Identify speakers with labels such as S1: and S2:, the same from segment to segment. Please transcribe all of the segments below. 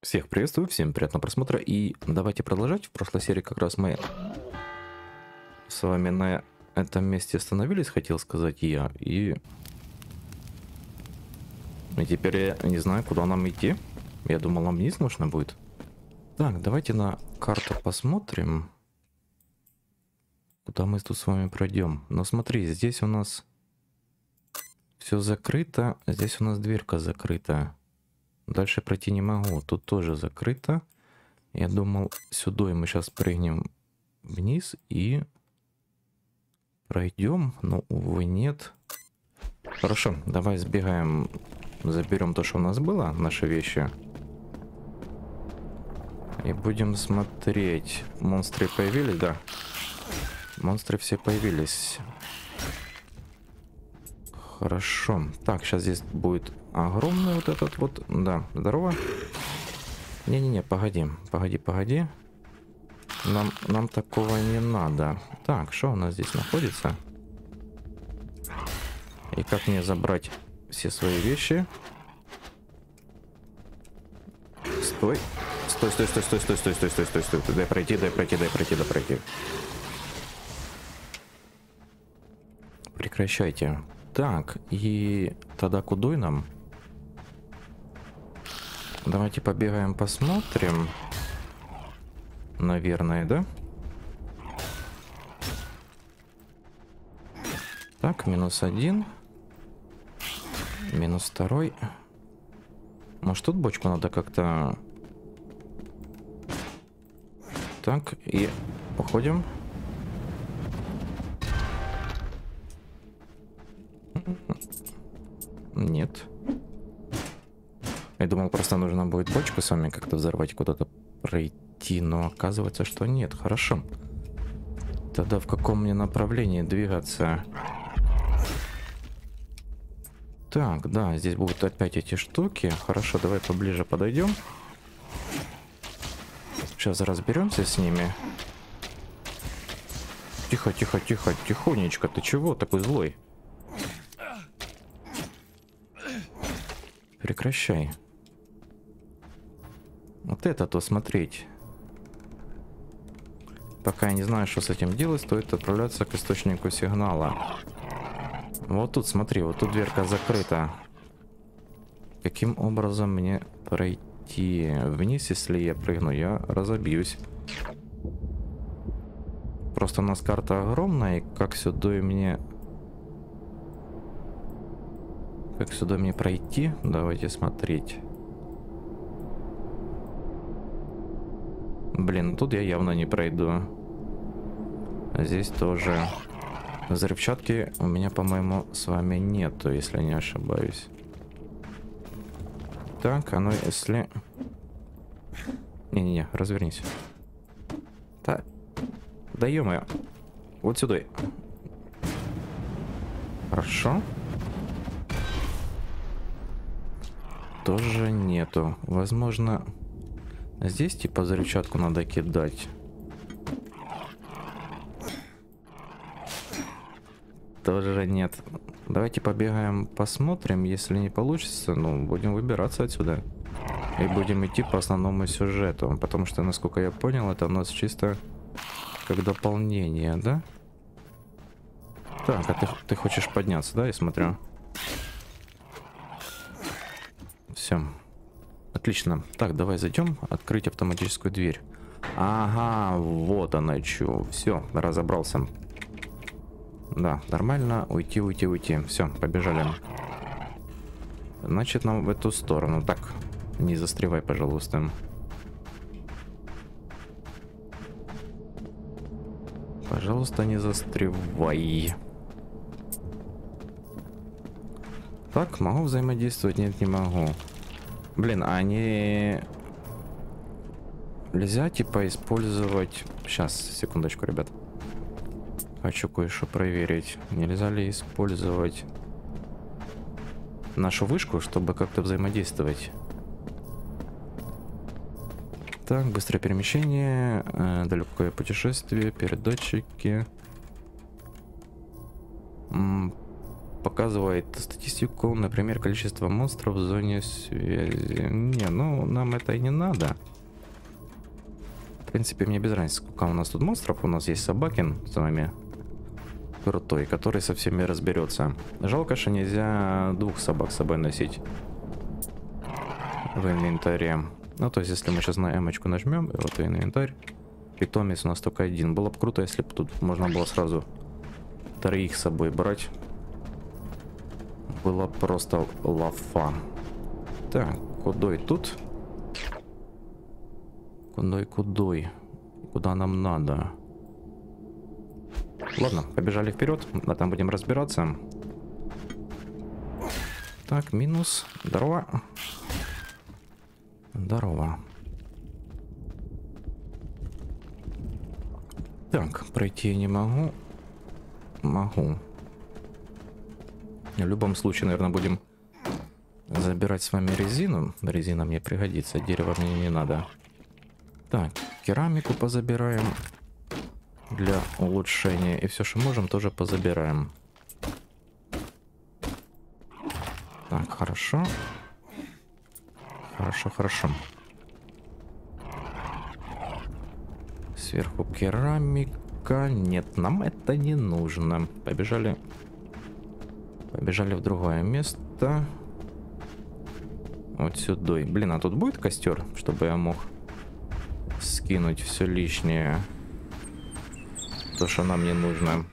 S1: Всех приветствую, всем приятного просмотра и давайте продолжать. В прошлой серии как раз мы с вами на этом месте остановились, хотел сказать я. И, и теперь я не знаю, куда нам идти. Я думал, нам вниз нужно будет. Так, давайте на карту посмотрим, куда мы тут с вами пройдем. Но смотри, здесь у нас все закрыто, здесь у нас дверка закрыта. Дальше пройти не могу. Тут тоже закрыто. Я думал, сюда мы сейчас прыгнем вниз и пройдем, но, увы, нет. Хорошо, давай сбегаем, заберем то, что у нас было, наши вещи. И будем смотреть. Монстры появились, да? Монстры все появились. Хорошо. Так, сейчас здесь будет огромный вот этот вот. Да, здорово. Не-не-не, погоди, погоди, погоди. Нам, нам такого не надо. Так, что у нас здесь находится? И как мне забрать все свои вещи? Стой. Стой, стой, стой, стой, стой, стой, стой, стой, стой, стой. Дай пройти, дай пройти, дай пройти, дай пройти. Прекращайте. Так, и тогда кудой нам? Давайте побегаем, посмотрим. Наверное, да? Так, минус один. Минус второй. Может, тут бочку надо как-то... Так, и уходим. Нет. Я думал, просто нужно будет бочку с вами как-то взорвать, куда-то пройти, но оказывается, что нет. Хорошо. Тогда в каком мне направлении двигаться? Так, да, здесь будут опять эти штуки. Хорошо, давай поближе подойдем. Сейчас разберемся с ними. Тихо, тихо, тихо, тихонечко. Ты чего такой злой? Прекращай. Это-то смотреть. Пока я не знаю, что с этим делать, стоит отправляться к источнику сигнала. Вот тут, смотри, вот тут дверка закрыта. Каким образом мне пройти вниз, если я прыгну? Я разобьюсь. Просто у нас карта огромная, и как сюда мне Как сюда мне пройти? Давайте смотреть. Блин, тут я явно не пройду. Здесь тоже. Взрывчатки у меня, по-моему, с вами нету, если не ошибаюсь. Так, а ну если... Не-не-не, развернись. Так. Да ё Вот сюда. Хорошо. тоже нету. Возможно, здесь типа взрывчатку надо кидать. Тоже нет. Давайте побегаем, посмотрим. Если не получится, ну, будем выбираться отсюда. И будем идти по основному сюжету. Потому что, насколько я понял, это у нас чисто как дополнение, да? Так, а ты, ты хочешь подняться, да, я смотрю? Все. Отлично. Так, давай зайдем. Открыть автоматическую дверь. Ага, вот она что. Все, разобрался. Да, нормально. Уйти, уйти, уйти. Все, побежали. Значит, нам в эту сторону. Так, не застревай, пожалуйста. Пожалуйста, не застревай. Так, могу взаимодействовать? Нет, не могу. Блин, а они... Нельзя, типа, использовать... Сейчас, секундочку, ребят. Хочу кое-что проверить. Нельзя ли использовать нашу вышку, чтобы как-то взаимодействовать? Так, быстрое перемещение, э, далекое путешествие, передатчики. М показывает статистику, например, количество монстров в зоне связи. Не, ну нам это и не надо. В принципе, мне без разницы, сколько у нас тут монстров. У нас есть Собакин с вами крутой, который со всеми разберется. Жалко, что нельзя двух собак с собой носить в инвентаре. Ну, то есть, если мы сейчас на эмочку нажмем, и вот инвентарь, питомец у нас только один. Было бы круто, если бы тут можно было сразу троих с собой брать. Было просто лафа. Так, кудой тут? Кудой, кудой? Куда нам надо? Ладно, побежали вперед, а там будем разбираться. Так, минус. Здорово. Здорово. Так, пройти я не могу. Могу. В любом случае, наверное, будем забирать с вами резину. Резина мне пригодится, дерево мне не надо. Так, керамику позабираем для улучшения. И все, что можем, тоже позабираем. Так, хорошо. Хорошо, хорошо. Сверху керамика. Нет, нам это не нужно. Побежали. Побежали в другое место. Вот сюда. Блин, а тут будет костер, чтобы я мог скинуть все лишнее. То, что нам не нужно.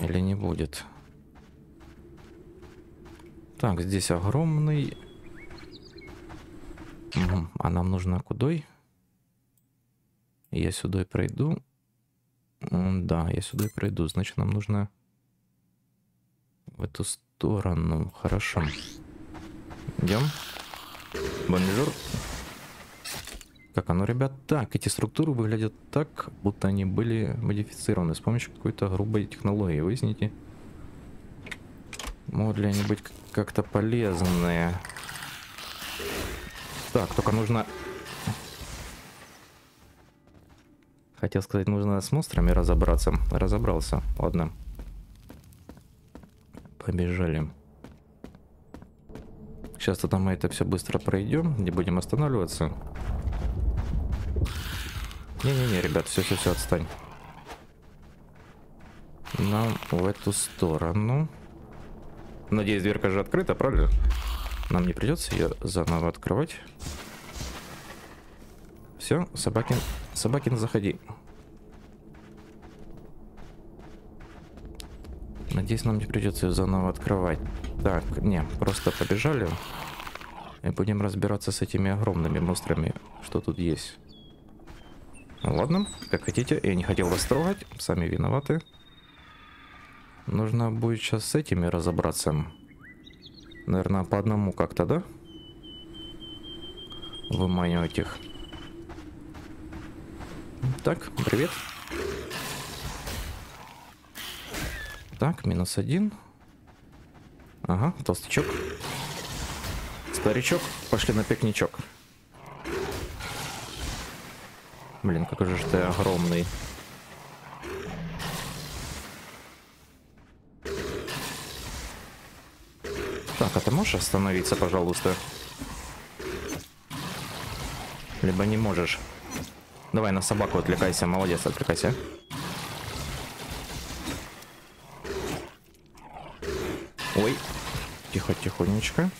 S1: Или не будет? Так, здесь огромный. А нам нужно кудой? Я сюда пройду. Да, я сюда пройду. Значит, нам нужно в эту сторону. Хорошо. Идем. Бонжур. Как оно, ребят? Так, эти структуры выглядят так, будто они были модифицированы с помощью какой-то грубой технологии. Выясните. Могут ли они быть как-то полезные? Так, только нужно... Хотел сказать, нужно с монстрами разобраться. Разобрался. Ладно. Побежали. Сейчас то мы это все быстро пройдем, не будем останавливаться. Не-не-не, ребят, все-все-все, отстань. Нам в эту сторону. Надеюсь, дверка же открыта, правильно? Нам не придется ее заново открывать. Все, Собакин, Собакин, заходи. Надеюсь, нам не придется ее заново открывать. Так, не, просто побежали. И будем разбираться с этими огромными монстрами, что тут есть. Ладно, как хотите. Я не хотел вас трогать. Сами виноваты. Нужно будет сейчас с этими разобраться. Наверное, по одному как-то, да? Выманивать их. Так, привет. Так, минус один. Ага, толстячок. Старичок, пошли на пикничок. Блин, какой же ты огромный. Так, а ты можешь остановиться, пожалуйста? Либо не можешь. Давай на собаку отвлекайся, молодец, отвлекайся. Ой, тихо, тихонечко.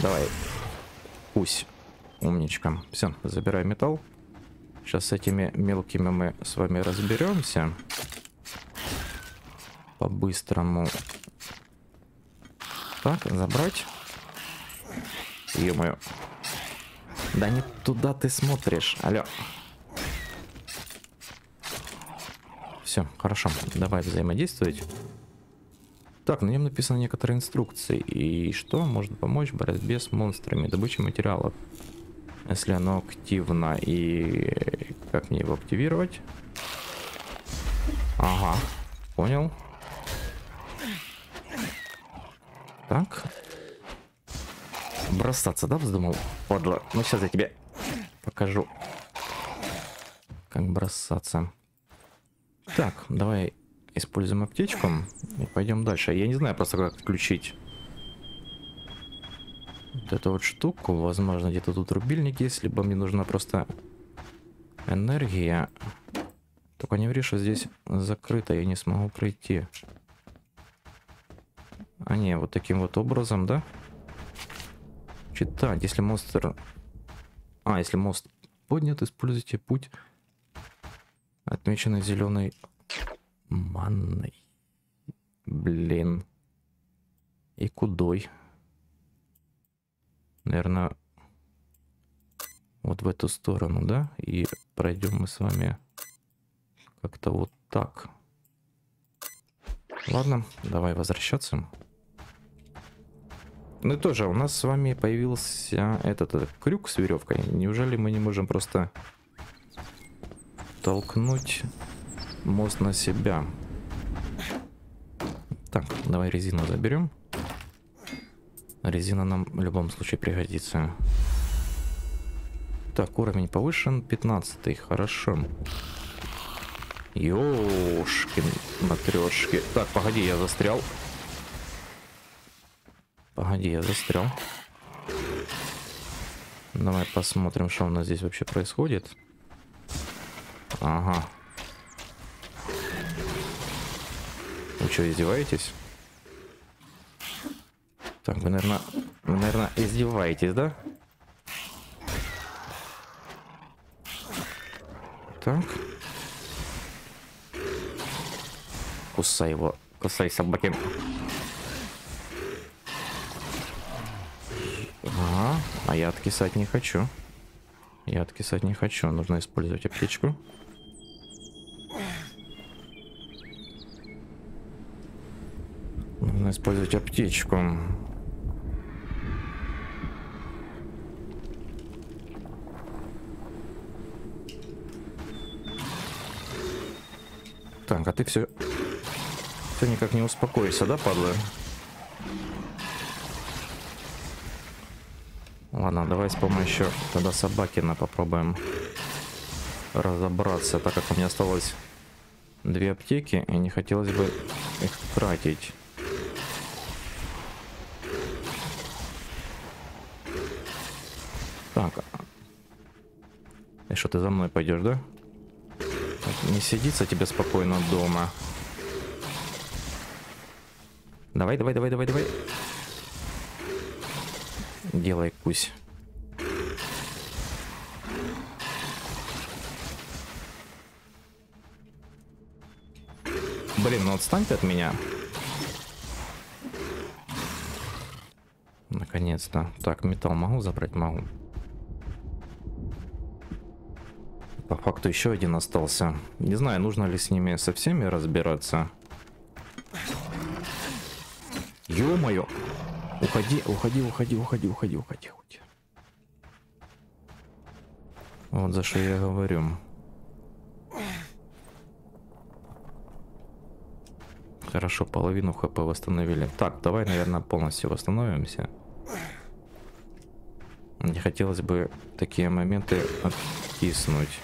S1: Давай, пусть. Умничка. Все, забирай металл. Сейчас с этими мелкими мы с вами разберемся. По-быстрому. Так, забрать. ё Да не туда ты смотришь. Алло. Все, хорошо. Давай взаимодействовать. Так, на нем написаны некоторые инструкции. И что может помочь в борьбе с монстрами? Добыча материалов если оно активно и как мне его активировать ага понял так бросаться да вздумал подло ну сейчас я тебе покажу как бросаться Так, давай используем аптечку и пойдем дальше. Я не знаю просто как включить вот эту вот штуку. Возможно, где-то тут рубильник есть, либо мне нужна просто энергия. Только не ври, что здесь закрыто, я не смогу пройти. А не, вот таким вот образом, да? Читать, если монстр... А, если мост поднят, используйте путь, отмеченный зеленой манной. Блин. И кудой. Наверное, вот в эту сторону, да? И пройдем мы с вами как-то вот так. Ладно, давай возвращаться. Ну тоже, у нас с вами появился этот, этот крюк с веревкой. Неужели мы не можем просто толкнуть мост на себя? Так, давай резину заберем. Резина нам в любом случае пригодится. Так, уровень повышен, 15 хорошо. Ёшкин матрешки. Так, погоди, я застрял. Погоди, я застрял. Давай посмотрим, что у нас здесь вообще происходит. Ага. Вы что, издеваетесь? Так, вы, наверное, вы, наверное, издеваетесь, да? Так. Кусай его. Кусай собаки. Ага. А я откисать не хочу. Я откисать не хочу. Нужно использовать аптечку. Нужно использовать аптечку. Так, а ты все... Ты никак не успокоишься, да, падла? Ладно, давай с помощью тогда Собакина попробуем разобраться, так как у меня осталось две аптеки, и не хотелось бы их тратить. Так. И что, ты за мной пойдешь, да? Не сидится тебе спокойно дома. Давай, давай, давай, давай, давай. Делай кусь. Блин, ну отстань ты от меня. Наконец-то. Так, металл могу забрать? Могу. По факту еще один остался. Не знаю, нужно ли с ними со всеми разбираться. Ё-моё! Уходи, уходи, уходи, уходи, уходи, уходи, уходи. Вот за что я говорю. Хорошо, половину хп восстановили. Так, давай, наверное, полностью восстановимся. Не хотелось бы такие моменты откиснуть.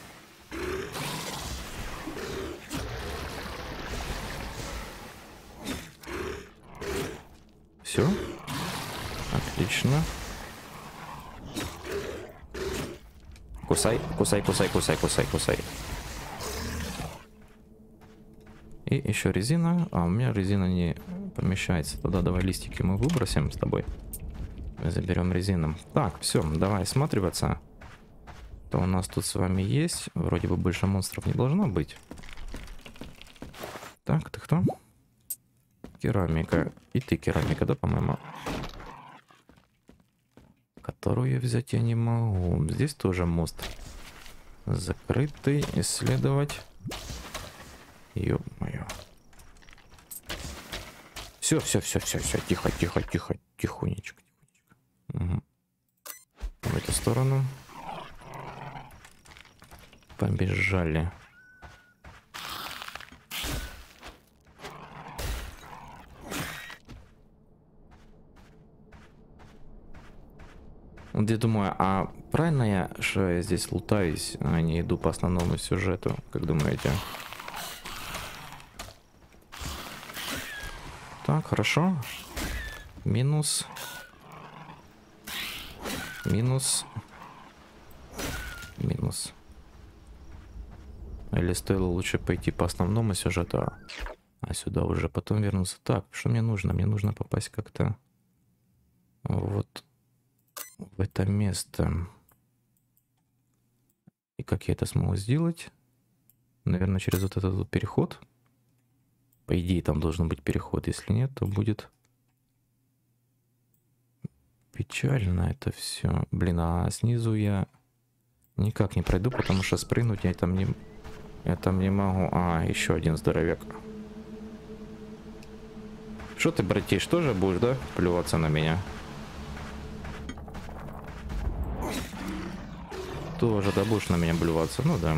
S1: Все? Отлично. Кусай, кусай, кусай, кусай, кусай, кусай. И еще резина. А у меня резина не помещается. Тогда давай листики мы выбросим с тобой. Заберем резину. Так, все, давай осматриваться. То у нас тут с вами есть. Вроде бы больше монстров не должно быть. Так, ты кто? Керамика. И ты керамика, да, по-моему? Которую взять я не могу. Здесь тоже мост. Закрытый. Исследовать. Ё-моё. Все, все, все, все, все. Тихо, тихо, тихо. Тихонечко, тихонечко. Угу. В эту сторону. Побежали. Вот я думаю, а правильно я, что я здесь лутаюсь, а не иду по основному сюжету, как думаете? Так, хорошо. Минус. Минус. Минус. Или стоило лучше пойти по основному сюжету, а сюда уже потом вернуться. Так, что мне нужно? Мне нужно попасть как-то вот в это место. И как я это смогу сделать? Наверное, через вот этот вот переход. По идее, там должен быть переход. Если нет, то будет печально это все. Блин, а снизу я никак не пройду, потому что спрыгнуть я там не, я там не могу. А, еще один здоровяк. Что ты, братиш, тоже будешь, да, плюваться на меня? Тоже, да, будешь на меня блюваться? Ну да.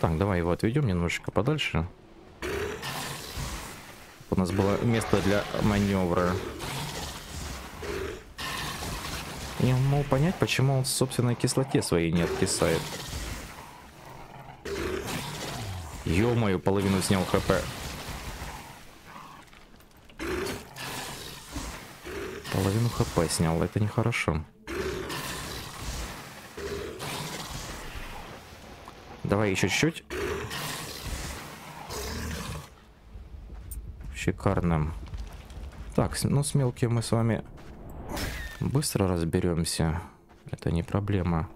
S1: Так, давай его отведем немножечко подальше. У нас было место для маневра. Я могу понять, почему он в собственной кислоте своей не откисает. Ё-моё, половину снял хп. Половину хп снял, это нехорошо. Давай еще чуть-чуть. Шикарно. Так, ну с мелким мы с вами быстро разберемся. Это не проблема.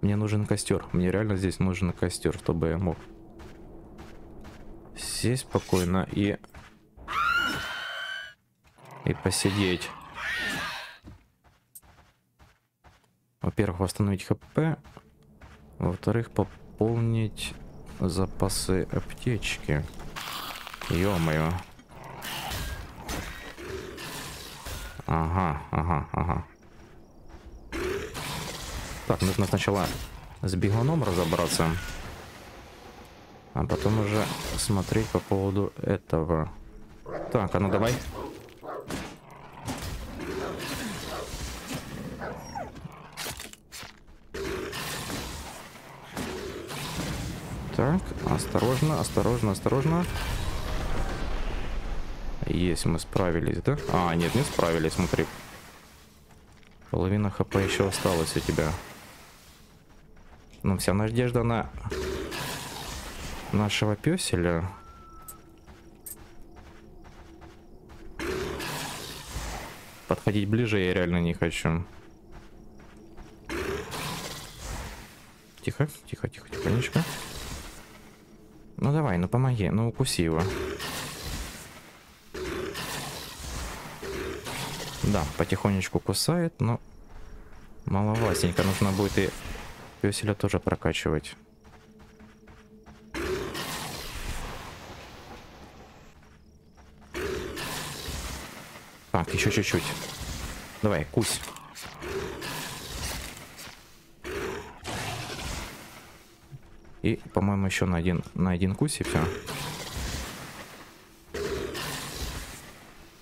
S1: Мне нужен костер. Мне реально здесь нужен костер, чтобы я мог сесть спокойно и и посидеть. Во-первых, восстановить хп. Во-вторых, пополнить запасы аптечки. Ё-моё. Ага, ага, ага. Так, нужно сначала с бегуном разобраться. А потом уже смотреть по поводу этого. Так, а ну давай. Так, осторожно, осторожно, осторожно. Есть, мы справились, да? А, нет, не справились, смотри. Половина хп еще осталась у тебя. Ну, вся надежда на нашего песеля. Подходить ближе я реально не хочу. Тихо, тихо, тихо, тихонечко. Ну давай, ну помоги, ну укуси его. Да, потихонечку кусает, но маловасенько. Нужно будет и песеля тоже прокачивать. Так, еще чуть-чуть. Давай, кусь. И, по-моему, еще на один, на один кусь и все.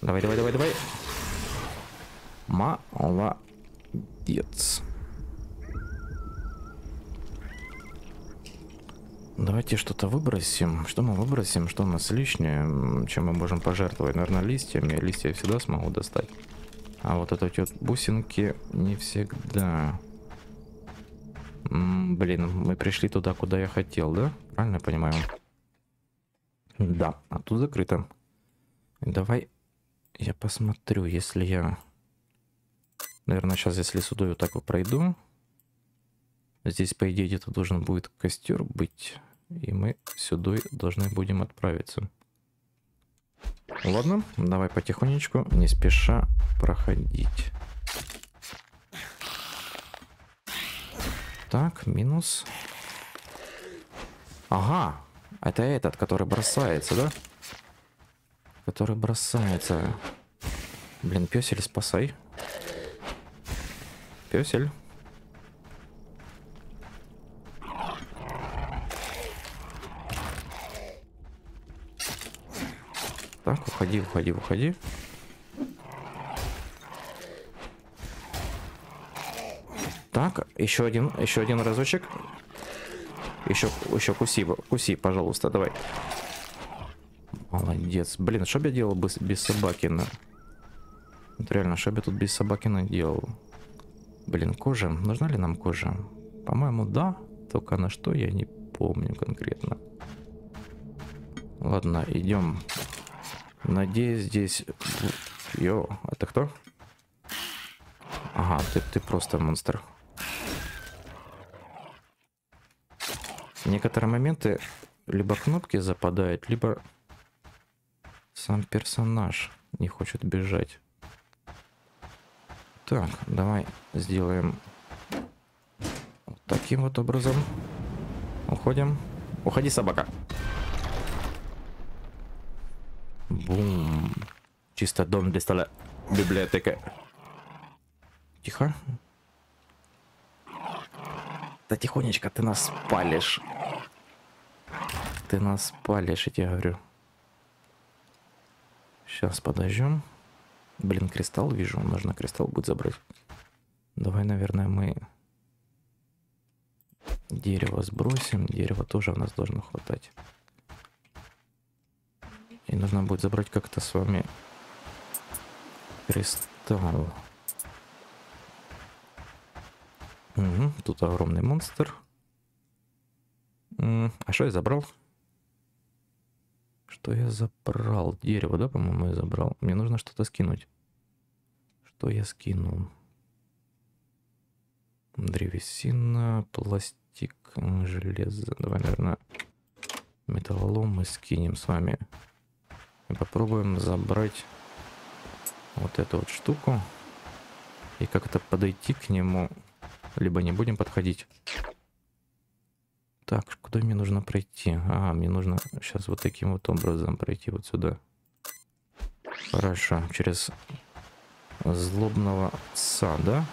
S1: Давай, давай, давай, давай. Молодец. Давайте что-то выбросим. Что мы выбросим? Что у нас лишнее? Чем мы можем пожертвовать? Наверное, листьями. Листья я всегда смогу достать. А вот эти вот бусинки не всегда. Блин, мы пришли туда, куда я хотел, да? Правильно я понимаю? Да, а тут закрыто. Давай я посмотрю, если я... Наверное, сейчас, если сюда вот так вот пройду... Здесь, по идее, где-то должен будет костер быть. И мы сюда должны будем отправиться. Ладно, давай потихонечку, не спеша проходить. Так, минус. Ага, это этот, который бросается, да? Который бросается. Блин, песель, спасай. Песель. Так, уходи, уходи, уходи. Еще один, еще один разочек. Еще, еще куси, куси, пожалуйста, давай. Молодец. Блин, что бы я делал без, без собакина? Вот реально, что бы я тут без собакина делал? Блин, кожа. Нужна ли нам кожа? По-моему, да. Только на что я не помню конкретно. Ладно, идем. Надеюсь, здесь... Йо, а ты кто? Ага, ты, ты просто монстр. Некоторые моменты либо кнопки западают, либо сам персонаж не хочет бежать. Так, давай сделаем вот таким вот образом. Уходим. Уходи, собака. Бум. Чисто дом для стола. Библиотека. Тихо. Да тихонечко ты нас палишь. Ты нас палишь, я тебе говорю. Сейчас подождем. Блин, кристалл вижу. Нужно кристалл будет забрать. Давай, наверное, мы дерево сбросим. Дерево тоже у нас должно хватать. И нужно будет забрать как-то с вами кристалл. Угу, тут огромный монстр. А что я забрал? Что я забрал? Дерево, да, по-моему, я забрал. Мне нужно что-то скинуть. Что я скинул? Древесина, пластик, железо. Давай, наверное, металлолом мы скинем с вами. И попробуем забрать вот эту вот штуку. И как-то подойти к нему либо не будем подходить. Так, куда мне нужно пройти? А, мне нужно сейчас вот таким вот образом пройти вот сюда. Хорошо, через злобного сада.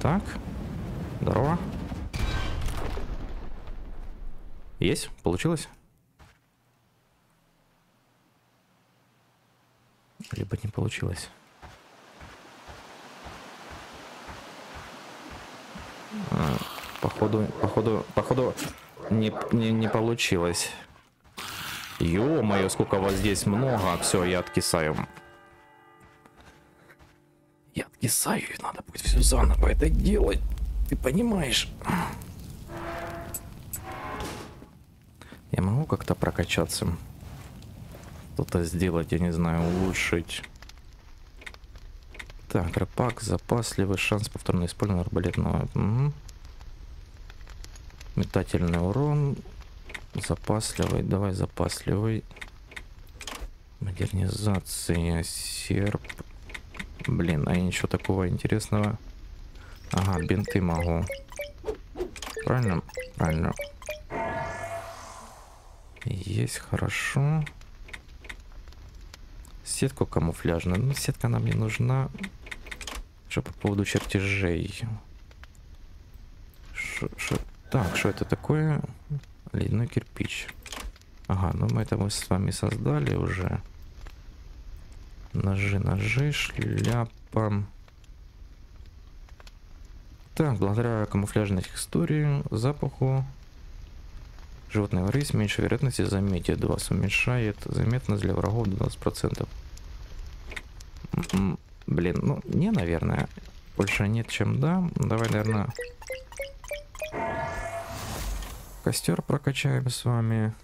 S1: Так, здорово. Есть? Получилось? Либо не получилось. Походу, походу, походу не, не, не получилось. Ё-моё, сколько вас здесь много. Все, я откисаю. Я откисаю, надо будет все заново это делать. Ты понимаешь? Я могу как-то прокачаться? что-то сделать, я не знаю, улучшить. Так, рапак, запасливый, шанс повторно использования арбалетного. Угу. Метательный урон, запасливый, давай запасливый. Модернизация, серп. Блин, а я ничего такого интересного. Ага, бинты могу. Правильно? Правильно. Есть, хорошо. Сетку камуфляжную. Ну, сетка нам не нужна. Что по поводу чертежей? Так, что это такое? Ледяной кирпич. Ага, ну мы это мы с вами создали уже. Ножи, ножи, шляпа. Так, благодаря камуфляжной текстуре, запаху, животная рысь меньше вероятности заметить вас уменьшает заметность для врагов 12%. Блин, ну, не, наверное. Больше нет, чем да. Давай, наверное, костер прокачаем с вами.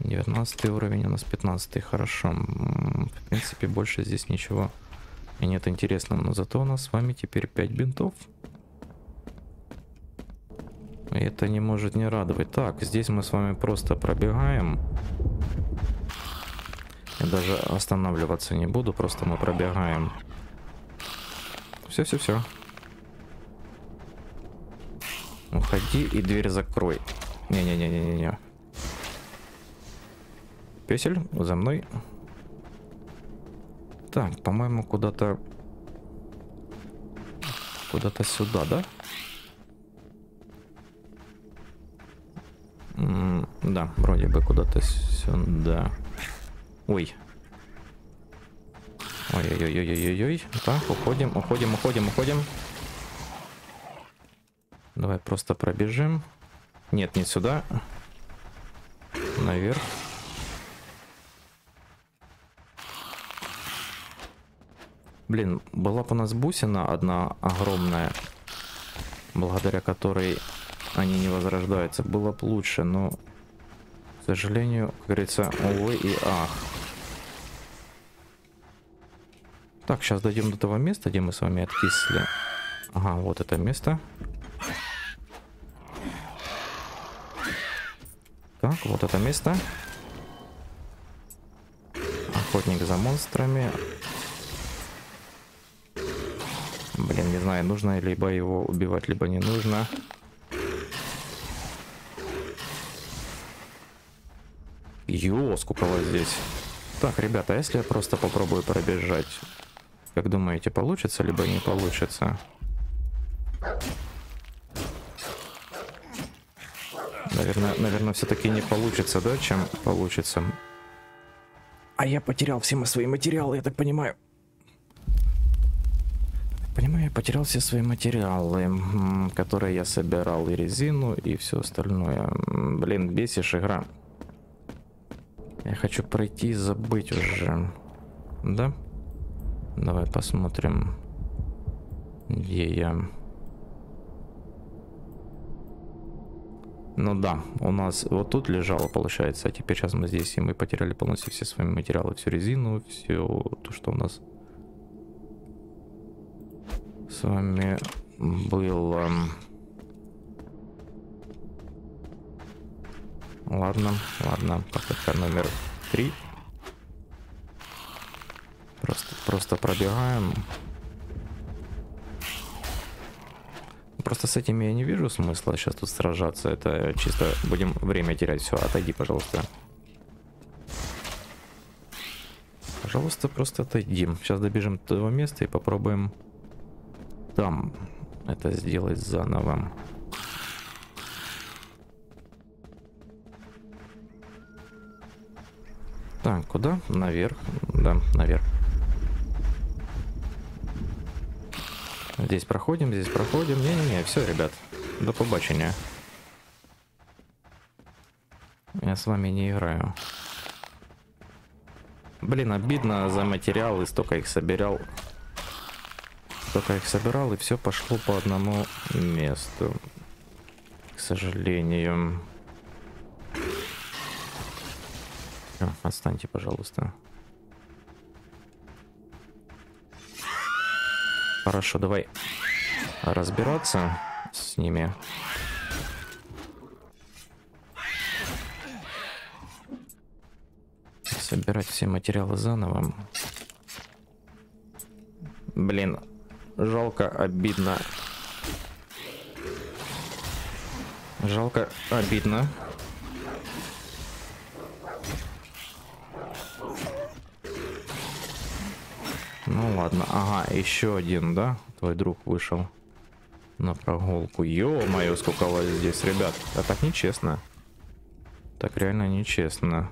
S1: 19 уровень, у нас 15 хорошо. В принципе, больше здесь ничего и нет интересного. Но зато у нас с вами теперь 5 бинтов. И это не может не радовать. Так, здесь мы с вами просто пробегаем. Я даже останавливаться не буду, просто мы пробегаем. Все-все-все. Уходи и дверь закрой. Не-не-не-не-не. Песель, за мной. Так, по-моему, куда-то... Куда-то сюда, да? М да, вроде бы куда-то сюда. Ой. Ой-ой-ой-ой-ой-ой. Так, уходим, уходим, уходим, уходим. Давай просто пробежим. Нет, не сюда. Наверх. Блин, была бы у нас бусина одна огромная, благодаря которой они не возрождаются. Было бы лучше, но, к сожалению, как говорится, увы и ах. Так, сейчас дойдем до того места, где мы с вами откисли. Ага, вот это место. Так, вот это место. Охотник за монстрами. Блин, не знаю, нужно либо его убивать, либо не нужно. Ё, сколько вас здесь. Так, ребята, а если я просто попробую пробежать? Как думаете, получится, либо не получится? Наверное, наверное все-таки не получится, да, чем получится. А я потерял все свои материалы, я так понимаю. Понимаю, я потерял все свои материалы, которые я собирал, и резину, и все остальное. Блин, бесишь игра. Я хочу пройти и забыть уже. Да? Давай посмотрим, где я. Ну да, у нас вот тут лежало, получается, а теперь сейчас мы здесь, и мы потеряли полностью все свои материалы, всю резину, все то, что у нас с вами было. Ладно, ладно, попытка номер три. Просто, просто пробегаем. Просто с этими я не вижу смысла сейчас тут сражаться. Это чисто будем время терять. Все, отойди, пожалуйста. Пожалуйста, просто отойди. Сейчас добежим до того места и попробуем там это сделать заново. Так, куда? Наверх. Да, наверх. Здесь проходим, здесь проходим. Не-не-не, все, ребят. До побачення. Я с вами не играю. Блин, обидно за материалы, столько их собирал. Столько их собирал, и все пошло по одному месту. К сожалению. Всё, отстаньте, пожалуйста. Хорошо, давай разбираться с ними. Собирать все материалы заново. Блин, жалко, обидно. Жалко, обидно. Ну ладно, ага, еще один, да? Твой друг вышел на прогулку. Ё-моё, сколько вас здесь, ребят. А так нечестно. Так реально нечестно.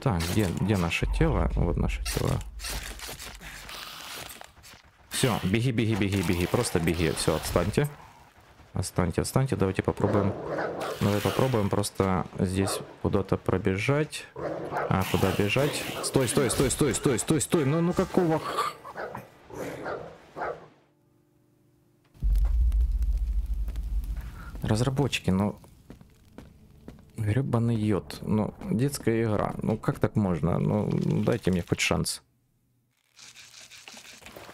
S1: Так, где, где наше тело? Вот наше тело. Все, беги, беги, беги, беги. Просто беги. Все, отстаньте. Отстаньте, отстаньте. Давайте попробуем. Давай попробуем просто здесь куда-то пробежать. А, куда бежать? Стой, стой, стой, стой, стой, стой, стой. Ну, ну какого... Разработчики, ну... Гребаный йод. Ну, детская игра. Ну, как так можно? Ну, дайте мне хоть шанс.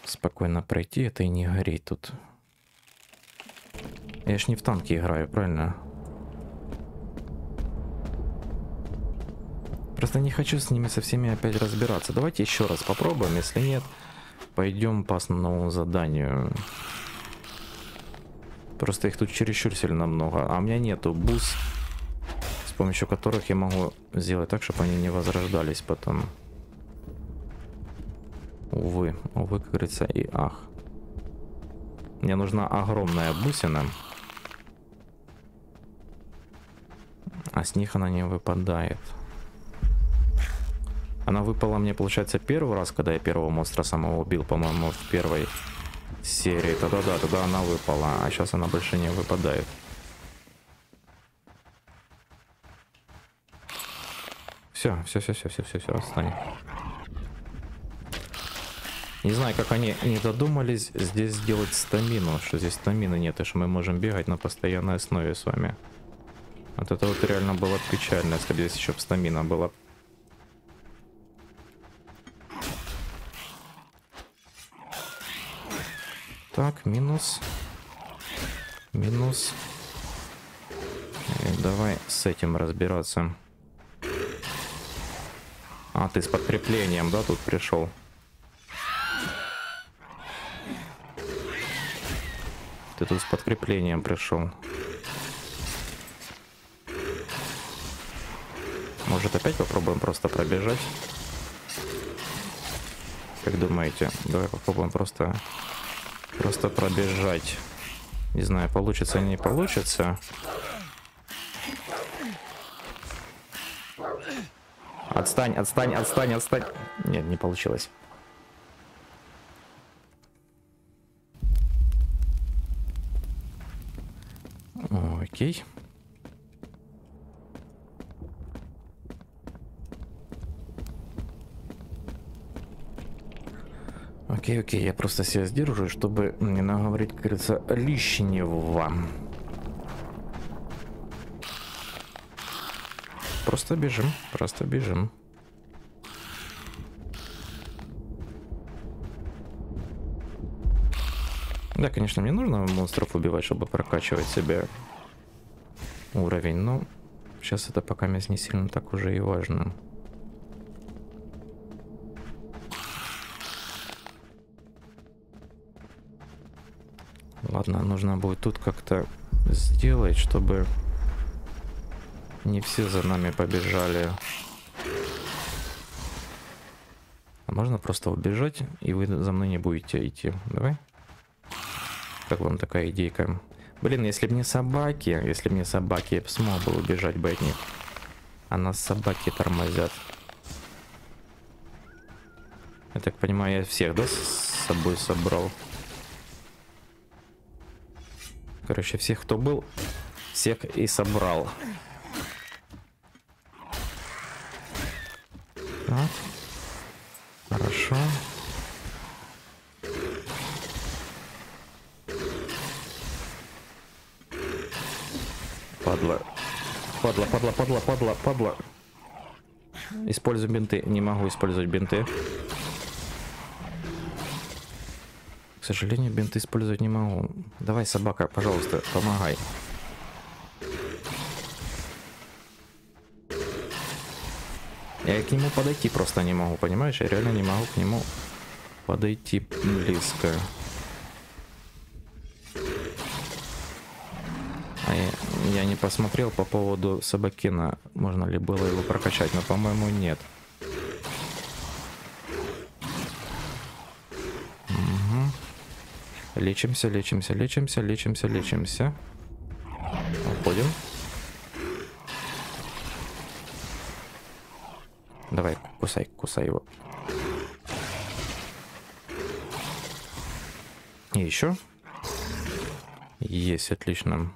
S1: Спокойно пройти это и не гореть тут. Я ж не в танки играю, правильно? Просто не хочу с ними со всеми опять разбираться. Давайте еще раз попробуем. Если нет, пойдем по основному заданию. Просто их тут чересчур сильно много. А у меня нету бус, с помощью которых я могу сделать так, чтобы они не возрождались потом. Увы, увы, как говорится, и ах. Мне нужна огромная бусина. А с них она не выпадает. Она выпала мне, получается, первый раз, когда я первого монстра самого убил, по-моему, в первой серии. Тогда-да, тогда она выпала, а сейчас она больше не выпадает. Все, все, все, все, все, все, все, отстань. Не знаю, как они не додумались здесь сделать стамину, что здесь стамины нет, и что мы можем бегать на постоянной основе с вами. Вот это вот реально было печально, если бы здесь еще стамина была. Так, минус. Минус. И давай с этим разбираться. А, ты с подкреплением, да, тут пришел? Ты тут с подкреплением пришел. Может опять попробуем просто пробежать? Как думаете? Давай попробуем просто... Просто пробежать. Не знаю, получится или не получится. Отстань, отстань, отстань, отстань. Нет, не получилось. Окей. Окей, окей, я просто себя сдерживаю, чтобы не наговорить, как говорится, лишнего. Просто бежим, просто бежим. Да, конечно, мне нужно монстров убивать, чтобы прокачивать себе уровень, но сейчас это пока не сильно так уже и важно. Ладно, нужно будет тут как-то сделать, чтобы не все за нами побежали. А можно просто убежать, и вы за мной не будете идти. Давай. Как вам такая идейка? Блин, если бы не собаки, если бы не собаки, я бы смог бы убежать бы от них. А нас собаки тормозят. Я так понимаю, я всех, да, с собой собрал? Короче, всех, кто был, всех и собрал. Так. Хорошо. Падла. Падла, падла, падла, падла, падла. Использую бинты. Не могу использовать бинты. Сожалению, бинты использовать не могу. Давай, собака, пожалуйста, помогай. Я к нему подойти просто не могу, понимаешь? Я реально не могу к нему подойти близко. А я, я не посмотрел по поводу Собакина, можно ли было его прокачать, но, по-моему, нет. Угу. Лечимся, лечимся, лечимся, лечимся, лечимся. Уходим. Давай, кусай, кусай его. И еще. Есть, отлично.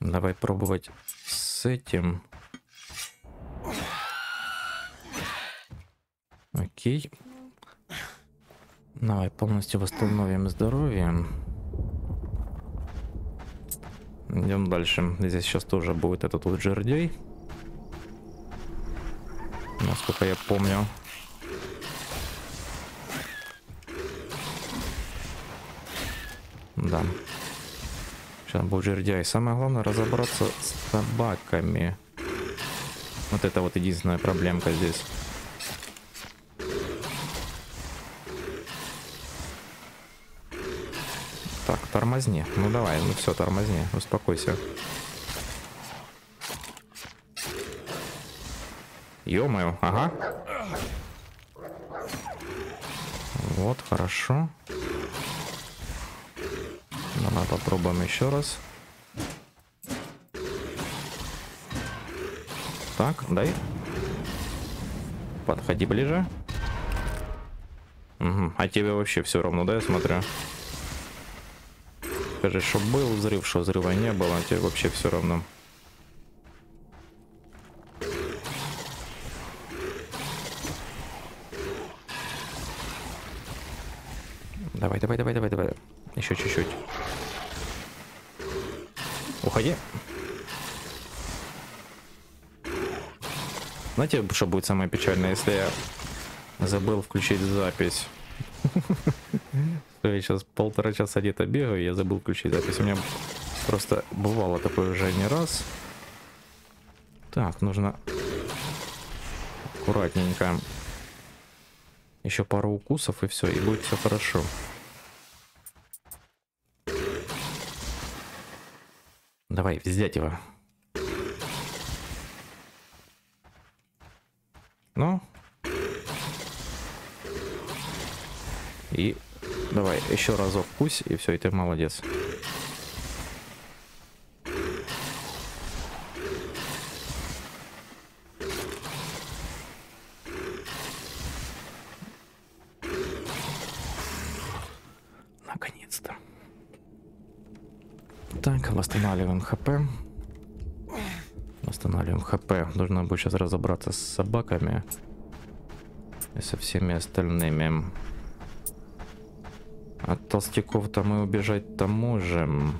S1: Давай пробовать с этим. Окей. Давай полностью восстановим здоровье. Идем дальше. Здесь сейчас тоже будет этот вот жердей. Насколько я помню. Да. Сейчас будет жердяй. Самое главное разобраться с собаками. Вот это вот единственная проблемка здесь. Так, тормозни. Ну давай, ну все, тормозни. Успокойся. Ё-моё, ага. Вот, хорошо. Давай попробуем еще раз. Так, дай. Подходи ближе. Угу. А тебе вообще все равно, да, я смотрю? Скажи, что был взрыв, что взрыва не было, тебе вообще все равно. Давай, давай, давай, давай, давай. Еще чуть-чуть. Уходи. Знаете, что будет самое печальное, если я забыл включить запись? Я сейчас полтора часа где-то бегаю, я забыл включить запись. У меня просто бывало такое уже не раз. Так, нужно аккуратненько. Еще пару укусов и все, и будет все хорошо. Давай, взять его. Ну. И давай, еще разок кусь, и все, и ты молодец. Наконец-то. Так, восстанавливаем хп. Восстанавливаем хп. Нужно будет сейчас разобраться с собаками. И со всеми остальными. От толстяков-то мы убежать-то можем.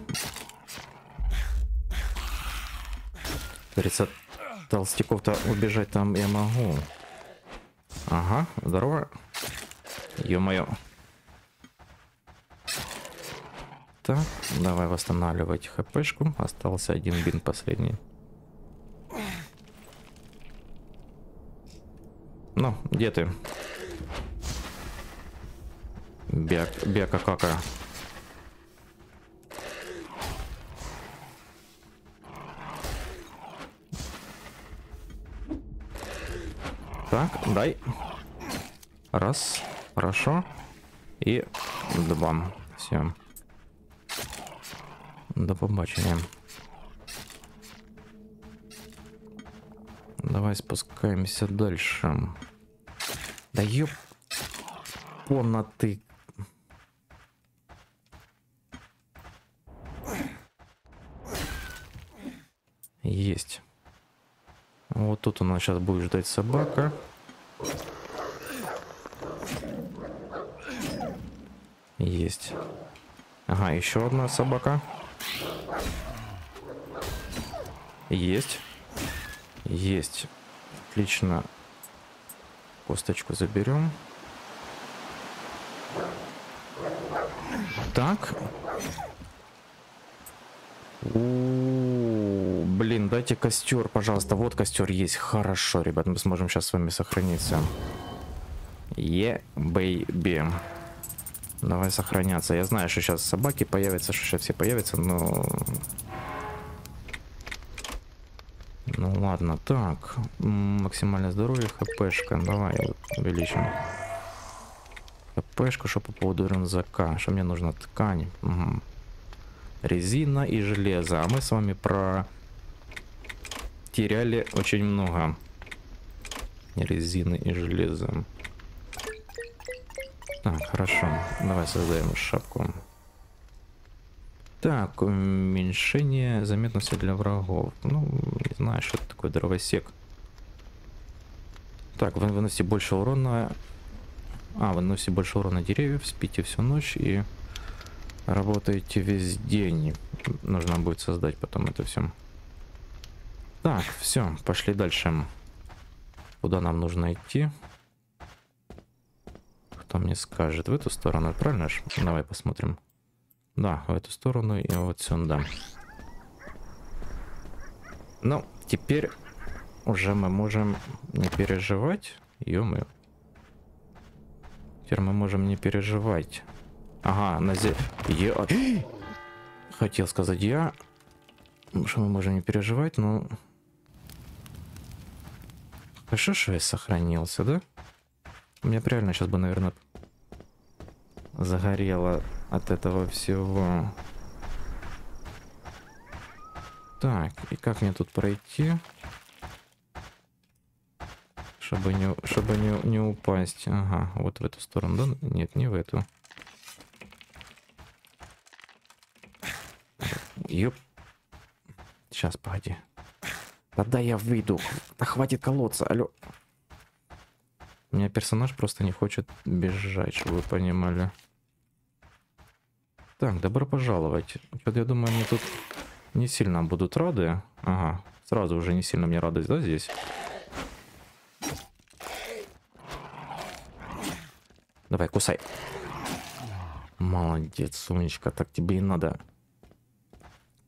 S1: Говорится, толстяков-то убежать там я могу. Ага, здорово. Ё-моё. Так, давай восстанавливать хпшку. Остался один бин последний. Ну, где ты? Бег, бега кака. Так, дай. Раз, хорошо. И два. Все. До побачення. Давай спускаемся дальше. Да ёп... Понна Есть. Вот тут у нас сейчас будет ждать собака. Есть. Ага, еще одна собака. Есть. Есть. Отлично. Косточку заберем. Так. У дайте костер, пожалуйста. Вот костер есть. Хорошо, ребят, мы сможем сейчас с вами сохраниться. Е, бейби. Давай сохраняться. Я знаю, что сейчас собаки появятся, что сейчас все появятся, но Ну ладно, так. Максимальное здоровье, хпшка. Давай увеличим. хпшку, что по поводу рюкзака. Что мне нужно? Ткань. Угу. Резина и железо. А мы с вами про... Теряли очень много резины и железа. Так, хорошо. Давай создаем шапку. Так, уменьшение заметности для врагов. Ну, не знаю, что это такое дровосек. Так, вы выносите больше урона. А, вы выносите больше урона деревьев, спите всю ночь и работаете весь день. Нужно будет создать потом это все. Так, все, пошли дальше. Куда нам нужно идти? Кто мне скажет? В эту сторону, правильно? Давай посмотрим. Да, в эту сторону и вот сюда. Ну, теперь уже мы можем не переживать. ё Теперь мы можем не переживать. Ага, на зе... Я... Хотел сказать я, что мы можем не переживать, но... Хорошо, что я сохранился, да? У меня реально сейчас бы, наверное, загорело от этого всего. Так, и как мне тут пройти? Чтобы не, чтобы не, не упасть. Ага, вот в эту сторону, да? Нет, не в эту. Ёп. Сейчас, погоди. Тогда я выйду. Да хватит колоться, алло. У меня персонаж просто не хочет бежать, чтобы вы понимали. Так, добро пожаловать. Вот я думаю, они тут не сильно будут рады. Ага, сразу уже не сильно мне радость, да, здесь? Давай, кусай. Молодец, Сонечка, так тебе и надо.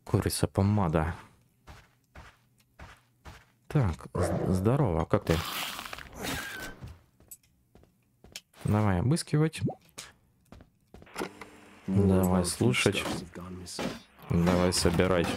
S1: Курица помада. Так, здорово, как ты? Давай обыскивать. Давай слушать. Давай собирать.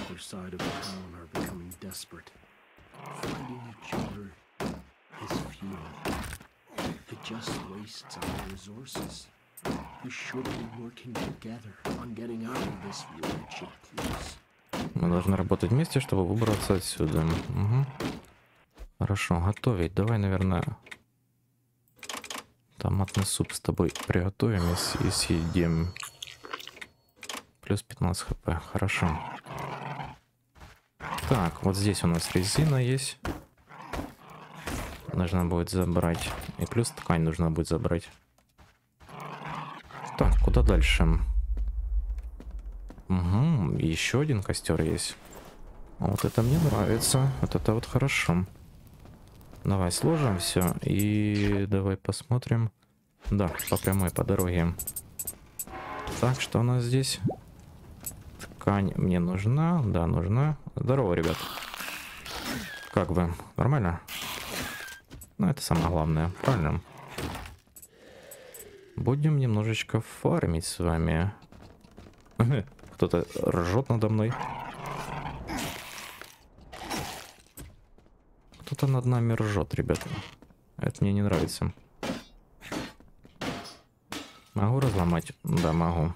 S1: Мы должны работать вместе, чтобы выбраться отсюда. Угу. Хорошо, готовить. Давай, наверное, томатный суп с тобой приготовим и съедим. Плюс 15 хп. Хорошо. Так, вот здесь у нас резина есть. Нужно будет забрать. И плюс ткань нужно будет забрать. Так, куда дальше? Угу, еще один костер есть. Вот это мне нравится. Вот это вот хорошо. Давай сложим все и давай посмотрим. Да, по прямой, по дороге. Так, что у нас здесь? Ткань мне нужна. Да, нужна. Здорово, ребят. Как вы? Нормально? Ну, это самое главное. Правильно? Будем немножечко фармить с вами. Кто-то ржет надо мной. Кто-то над нами ржет, ребята. Это мне не нравится. Могу разломать? Да, могу.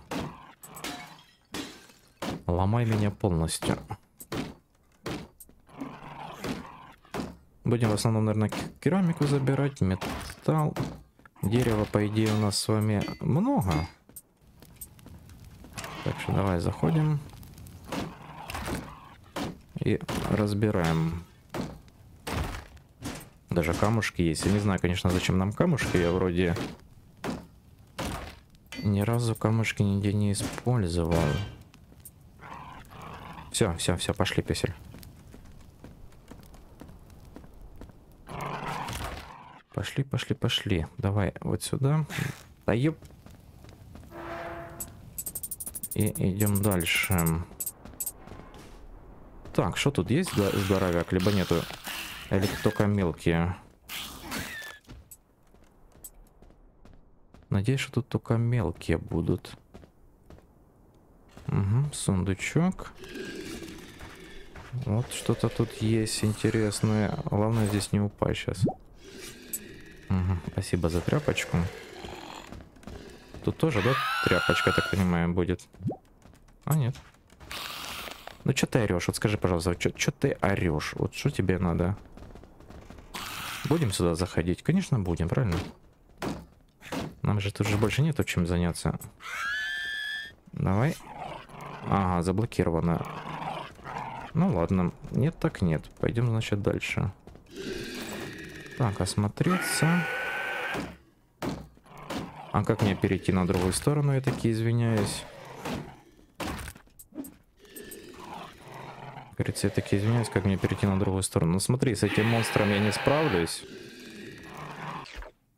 S1: Ломай меня полностью. Будем в основном, наверное, керамику забирать, металл. Дерева, по идее, у нас с вами много. Так что давай заходим. И разбираем. Даже камушки есть. Я не знаю, конечно, зачем нам камушки. Я вроде ни разу камушки нигде не использовал. Все, все, все, пошли, песель. Пошли, пошли, пошли. Давай вот сюда. Да ёп. И идем дальше. Так, что тут есть здоровяк, либо нету? Или только мелкие? Надеюсь, что тут только мелкие будут. Угу, сундучок. Вот что-то тут есть интересное. Главное здесь не упасть сейчас. Угу, спасибо за тряпочку. Тут тоже, да, тряпочка, так понимаю, будет? А, нет. Ну, что ты орешь? Вот скажи, пожалуйста, что ты орешь? Вот что тебе надо? Будем сюда заходить? Конечно, будем, правильно? Нам же тут же больше нету чем заняться. Давай. Ага, заблокировано. Ну ладно, нет так нет. Пойдем, значит, дальше. Так, осмотреться. А как мне перейти на другую сторону, я таки извиняюсь. Говорится, я таки извиняюсь, как мне перейти на другую сторону. Ну смотри, с этим монстром я не справлюсь.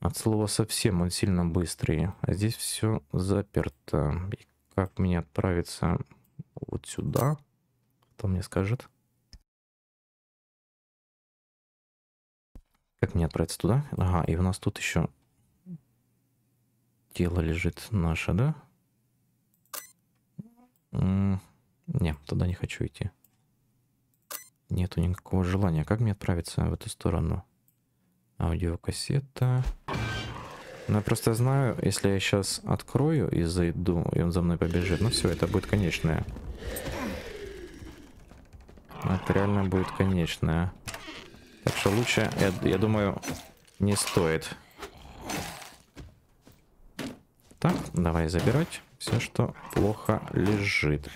S1: От слова совсем он сильно быстрый. А здесь все заперто. И как мне отправиться вот сюда? Кто мне скажет? Как мне отправиться туда? Ага, и у нас тут еще тело лежит наше, да? Не, туда не хочу идти. Нету никакого желания. Как мне отправиться в эту сторону? Аудиокассета. Ну, я просто знаю, если я сейчас открою и зайду, и он за мной побежит, ну все, это будет конечное. Это реально будет конечное. Так что лучше, я, я думаю, не стоит. Так, давай забирать все, что плохо лежит.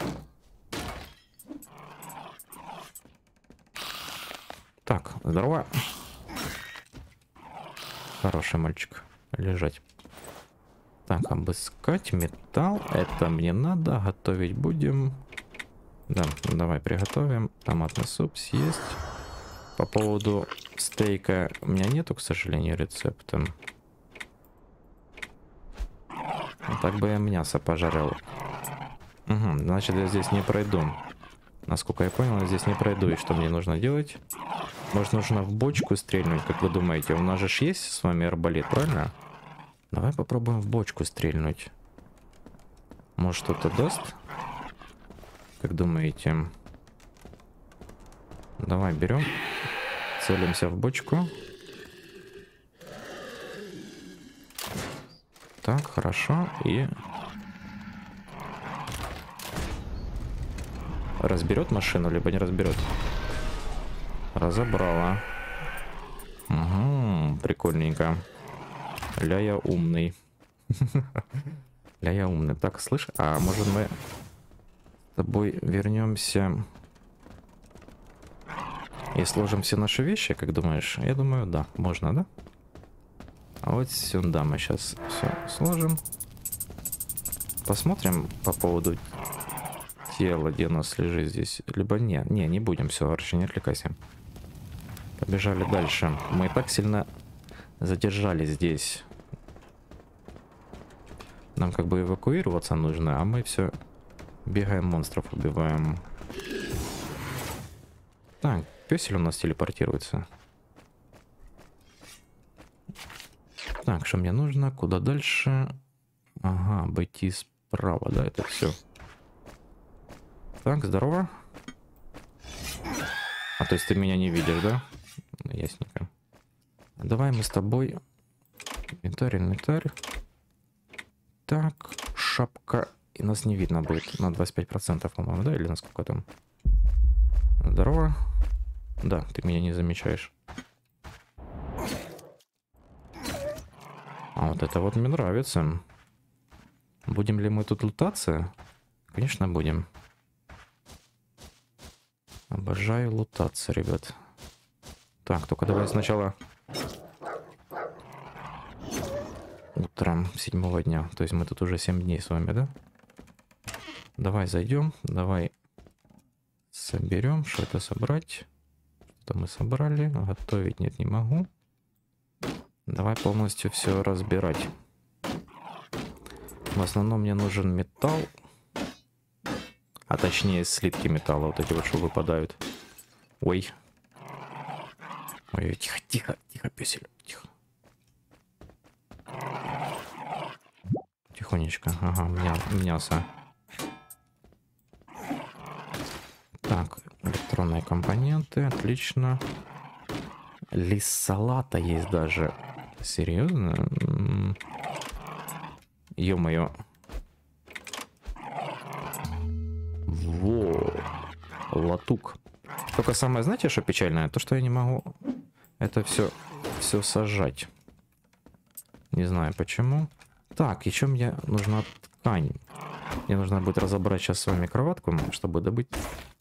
S1: Так, здорово. Хороший мальчик. Лежать. Так, обыскать металл. Это мне надо. Готовить будем. Да, давай приготовим. Томатный суп съесть. По поводу стейка у меня нету, к сожалению, рецепта. Так бы я мясо пожарил. Угу, значит, я здесь не пройду. Насколько я понял, я здесь не пройду. И что мне нужно делать? Может, нужно в бочку стрельнуть, как вы думаете? У нас же есть с вами арбалет, правильно? Давай попробуем в бочку стрельнуть. Может, что-то даст? Как думаете? Давай, берем. Целимся в бочку. Так, хорошо. И... Разберет машину, либо не разберет? Разобрала. Угу, прикольненько. Ля я умный. Ля я умный. Так, слышь, а может мы с тобой вернемся и сложим все наши вещи, как думаешь? Я думаю, да, можно, да? А вот сюда мы сейчас все сложим. Посмотрим по поводу тела, где у нас лежит здесь. Либо не, не, не будем, все, вообще не отвлекайся. Побежали дальше. Мы так сильно задержались здесь. Нам как бы эвакуироваться нужно, а мы все бегаем, монстров убиваем. Так, песель у нас телепортируется. Так, что мне нужно? Куда дальше? Ага, обойти справа, да, это все. Так, здорово. А то есть ты меня не видишь, да? Ясненько. Давай мы с тобой... Инвентарь, инвентарь. Так, шапка. И нас не видно будет на 25%, по-моему, да? Или на сколько там? Здорово. Да, ты меня не замечаешь. А вот это вот мне нравится. Будем ли мы тут лутаться? Конечно, будем. Обожаю лутаться, ребят. Так, только давай сначала утром седьмого дня. То есть мы тут уже 7 дней с вами, да? Давай зайдем, давай соберем, что это собрать. Что мы собрали, готовить нет, не могу. Давай полностью все разбирать. В основном мне нужен металл. А точнее слитки металла, вот эти вот, что выпадают. Ой. Ой, тихо, тихо, тихо, песель, тихо. Тихонечко, ага, мя мясо. Так, электронные компоненты, отлично. Лист салата есть даже. Серьезно? Ё-моё. Во. Латук. Только самое, знаете, что печальное? То, что я не могу это все, все сажать. Не знаю почему. Так, еще мне нужна ткань. Мне нужно будет разобрать сейчас с вами кроватку, чтобы добыть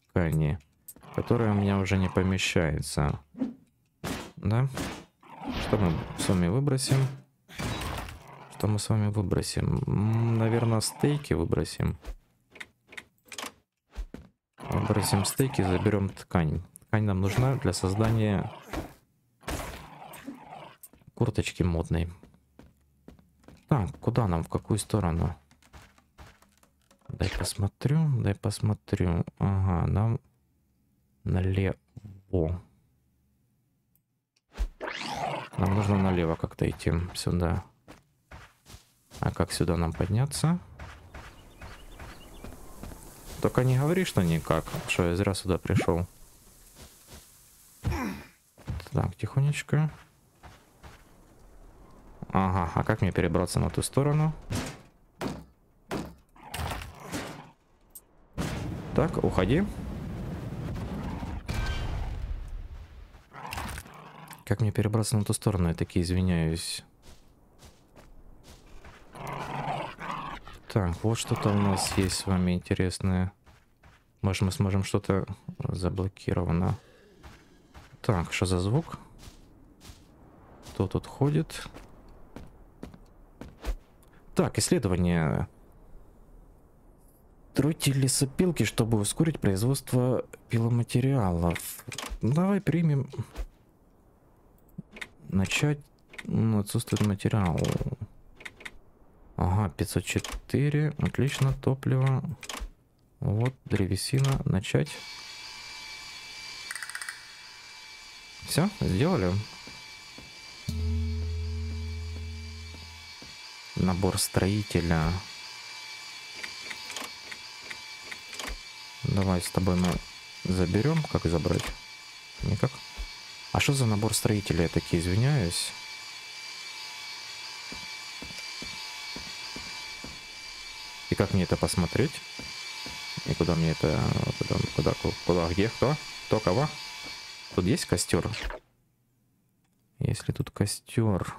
S1: ткани, которая у меня уже не помещается. Да? Что мы с вами выбросим? Что мы с вами выбросим? Наверное, стейки выбросим. Выбросим стейки, заберем ткань. Ткань нам нужна для создания курточки модной. Так, куда нам, в какую сторону? Дай посмотрю, дай посмотрю. Ага, нам налево. Нам нужно налево как-то идти сюда. А как сюда нам подняться? Только не говори, что никак, что я зря сюда пришел. Так, тихонечко. Ага, а как мне перебраться на ту сторону? Так, уходи. Как мне перебраться на ту сторону? Я таки извиняюсь. Так, вот что-то у нас есть с вами интересное. Может, мы сможем что-то заблокировано. Так, что за звук? Кто тут ходит? Так, исследование. Стройте лесопилки, чтобы ускорить производство пиломатериалов. Давай примем... Начать... Ну, отсутствует материал. Ага, 504. Отлично, топливо. Вот, древесина. Начать. Все, сделали. Набор строителя. Давай с тобой мы заберем. Как забрать? Никак. А что за набор строителя? Я таки извиняюсь. И как мне это посмотреть? И куда мне это... Куда, куда, куда, где, кто? Кто, кого? Тут есть костер? Если тут костер...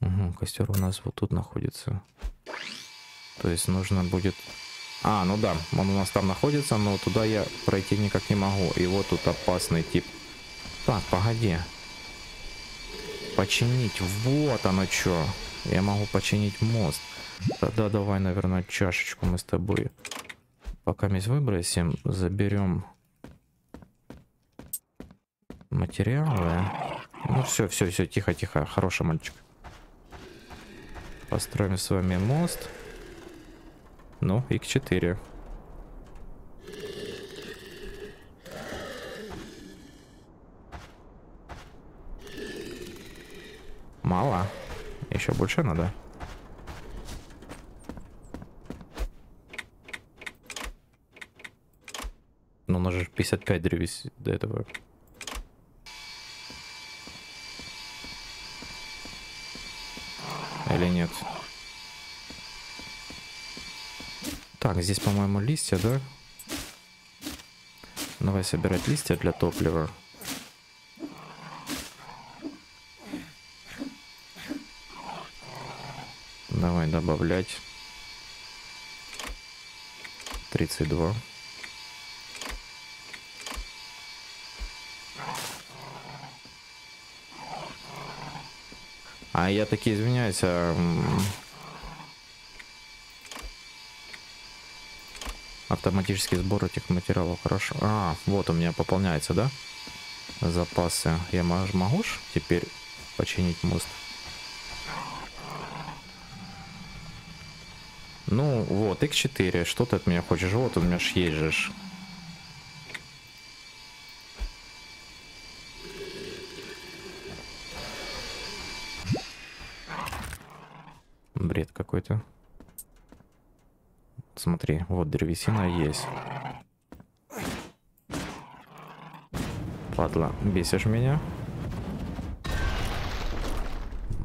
S1: Угу, костер у нас вот тут находится. То есть нужно будет... А, ну да, он у нас там находится, но туда я пройти никак не могу. И вот тут опасный тип. Так, погоди. Починить. Вот оно что. Я могу починить мост. Тогда давай, наверное, чашечку мы с тобой пока мы выбросим. Заберем материалы. Ну все, все, все, тихо, тихо. Хороший мальчик. Построим с вами мост. Ну, X4. Мало. Еще больше надо. Ну, у же 55 древес до этого. Или нет? Так, здесь, по-моему, листья, да? Давай собирать листья для топлива. Давай добавлять. 32. А я таки извиняюсь, а... Автоматический сбор этих материалов, хорошо. А, вот у меня пополняется, да? Запасы. Я могу теперь починить мост? Ну, вот, X4. Что ты от меня хочешь? Вот у меня ж есть же. Бред какой-то. Смотри, вот древесина есть. Падла, бесишь меня.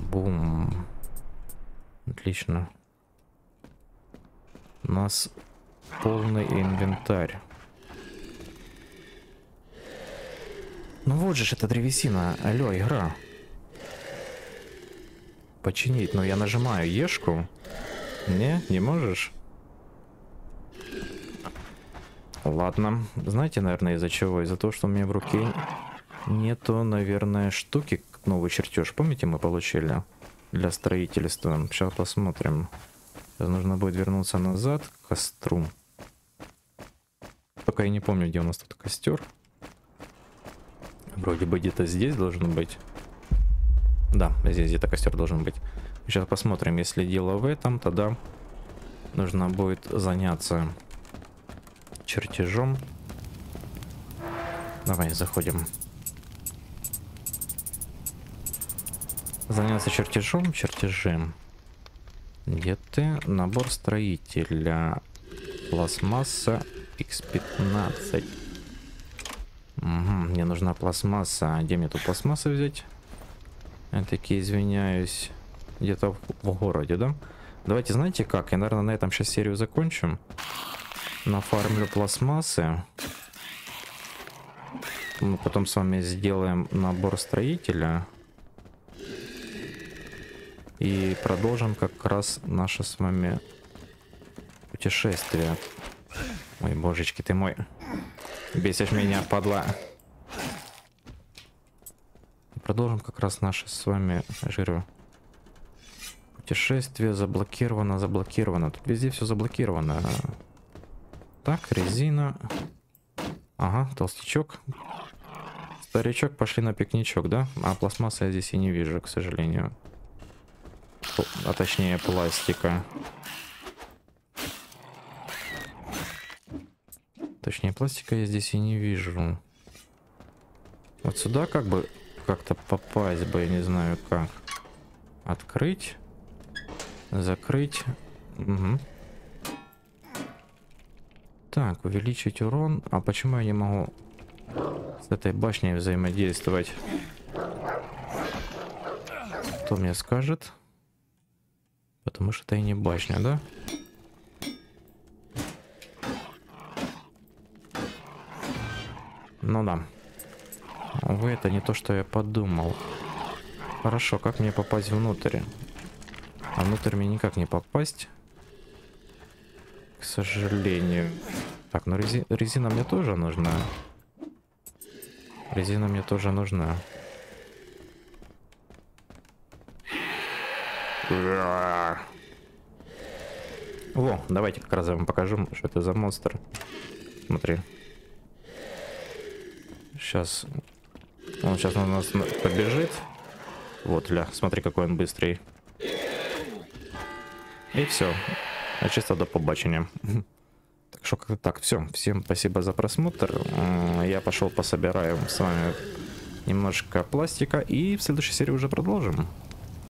S1: Бум. Отлично. У нас полный инвентарь. Ну вот же это древесина. Алло, игра. Починить. Но я нажимаю Ешку. Не, не можешь? Ладно. Знаете, наверное, из-за чего? Из-за того, что у меня в руке нету, наверное, штуки новый чертеж. Помните, мы получили для строительства? Сейчас посмотрим. Сейчас нужно будет вернуться назад к костру. Только я не помню, где у нас тут костер. Вроде бы где-то здесь должен быть. Да, здесь где-то костер должен быть. Сейчас посмотрим, если дело в этом, тогда нужно будет заняться чертежом. Давай, заходим. Заняться чертежом, чертежи. Где ты? Набор строителя. Пластмасса X15. Угу, мне нужна пластмасса. Где мне тут пластмассу взять? Я таки извиняюсь. Где-то в, в городе, да? Давайте, знаете как? Я, наверное, на этом сейчас серию закончим. Нафармлю пластмассы. мы потом с вами сделаем набор строителя. И продолжим как раз наше с вами путешествие. Ой, божечки ты мой. Бесишь меня, падла. Продолжим как раз наше с вами жирю. Путешествие заблокировано, заблокировано. Тут везде все заблокировано. Так, резина. Ага, толстячок. Старичок, пошли на пикничок, да? А пластмасса я здесь и не вижу, к сожалению. А точнее пластика. Точнее пластика я здесь и не вижу. Вот сюда как бы как-то попасть бы, я не знаю как. Открыть. Закрыть. Угу. Так, увеличить урон. А почему я не могу с этой башней взаимодействовать? Кто мне скажет? Потому что это и не башня, да? Ну да. Увы, это не то, что я подумал. Хорошо, как мне попасть внутрь? А внутрь мне никак не попасть. К сожалению. Так, ну рези... резина мне тоже нужна. Резина мне тоже нужна. О, давайте как раз я вам покажу, что это за монстр. Смотри. Сейчас. Он сейчас на нас побежит. Вот, ля, смотри, какой он быстрый. И все. А чисто до побачення. Так что как-то так. Все. Всем спасибо за просмотр. Я пошел пособираю с вами немножко пластика. И в следующей серии уже продолжим.